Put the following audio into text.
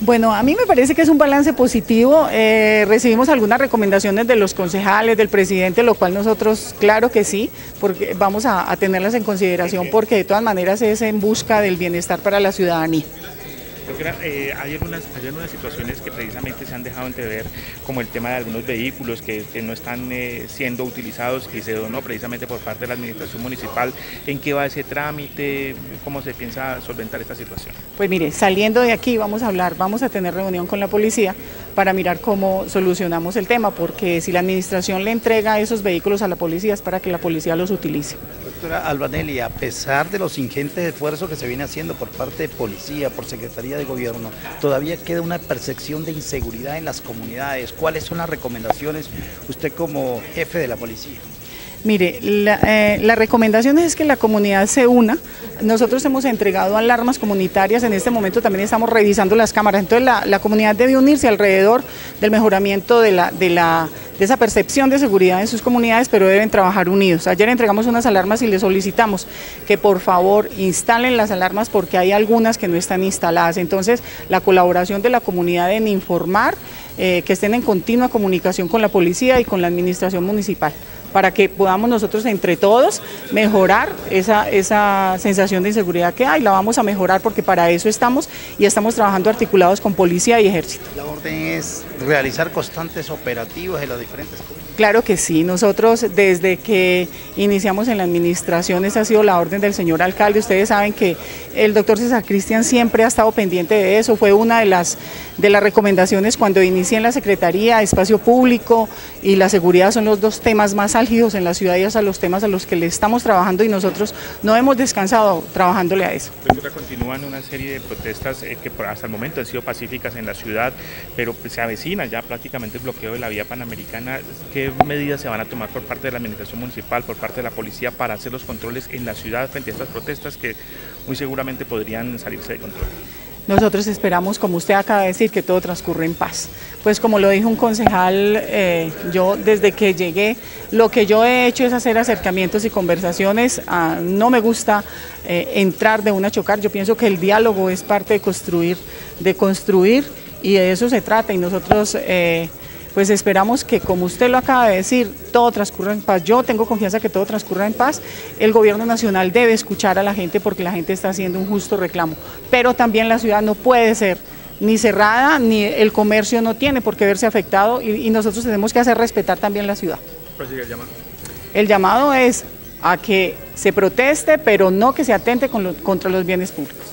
Bueno, a mí me parece que es un balance positivo. Eh, recibimos algunas recomendaciones de los concejales, del presidente, lo cual nosotros, claro que sí, porque vamos a tenerlas en consideración porque de todas maneras es en busca del bienestar para la ciudadanía. Eh, hay, algunas, hay algunas situaciones que precisamente se han dejado entrever, como el tema de algunos vehículos que, no están eh, siendo utilizados y se donó precisamente por parte de la administración municipal. ¿En qué va ese trámite? ¿Cómo se piensa solventar esta situación? Pues mire, saliendo de aquí vamos a hablar, vamos a tener reunión con la policía para mirar cómo solucionamos el tema, porque si la administración le entrega esos vehículos a la policía es para que la policía los utilice. Doctora Albanelli, a pesar de los ingentes esfuerzos que se viene haciendo por parte de policía, por Secretaría de Gobierno, todavía queda una percepción de inseguridad en las comunidades. ¿Cuáles son las recomendaciones usted como jefe de la policía? Mire, la, eh, recomendación es que la comunidad se una. Nosotros hemos entregado alarmas comunitarias, en este momento también estamos revisando las cámaras, entonces la, la comunidad debe unirse alrededor del mejoramiento de la, de la de esa percepción de seguridad en sus comunidades, pero deben trabajar unidos. Ayer entregamos unas alarmas y les solicitamos que por favor instalen las alarmas porque hay algunas que no están instaladas. Entonces, la colaboración de la comunidad en informar, eh, que estén en continua comunicación con la policía y con la administración municipal para que podamos nosotros entre todos mejorar esa, esa sensación de inseguridad que hay. La vamos a mejorar porque para eso estamos y estamos trabajando articulados con policía y ejército. La orden es realizar constantes operativos en las diferentes Claro que sí, nosotros desde que iniciamos en la administración, esa ha sido la orden del señor alcalde, ustedes saben que el doctor César Cristian siempre ha estado pendiente de eso, fue una de las, de las recomendaciones cuando inicié en la Secretaría, espacio público y la seguridad son los dos temas más álgidos en la ciudad y a los temas a los que le estamos trabajando y nosotros no hemos descansado trabajándole a eso. continúan una serie de protestas eh, que hasta el momento han sido pacíficas en la ciudad, pero se avecina ya prácticamente el bloqueo de la vía panamericana. ¿Qué medidas se van a tomar por parte de la administración municipal, por parte de la policía para hacer los controles en la ciudad frente a estas protestas que muy seguramente podrían salirse de control? Nosotros esperamos, como usted acaba de decir, que todo transcurre en paz. Pues como lo dijo un concejal, eh, yo desde que llegué, lo que yo he hecho es hacer acercamientos y conversaciones. Ah, no me gusta eh, entrar de una chocar. Yo pienso que el diálogo es parte de construir, de construir y de eso se trata. Y nosotros eh, pues esperamos que, como usted lo acaba de decir, todo transcurra en paz. Yo tengo confianza que todo transcurra en paz. El gobierno nacional debe escuchar a la gente porque la gente está haciendo un justo reclamo. Pero también la ciudad no puede ser ni cerrada, ni el comercio no tiene por qué verse afectado y, nosotros tenemos que hacer respetar también la ciudad. el llamado? El llamado es a que se proteste, pero no que se atente contra los bienes públicos.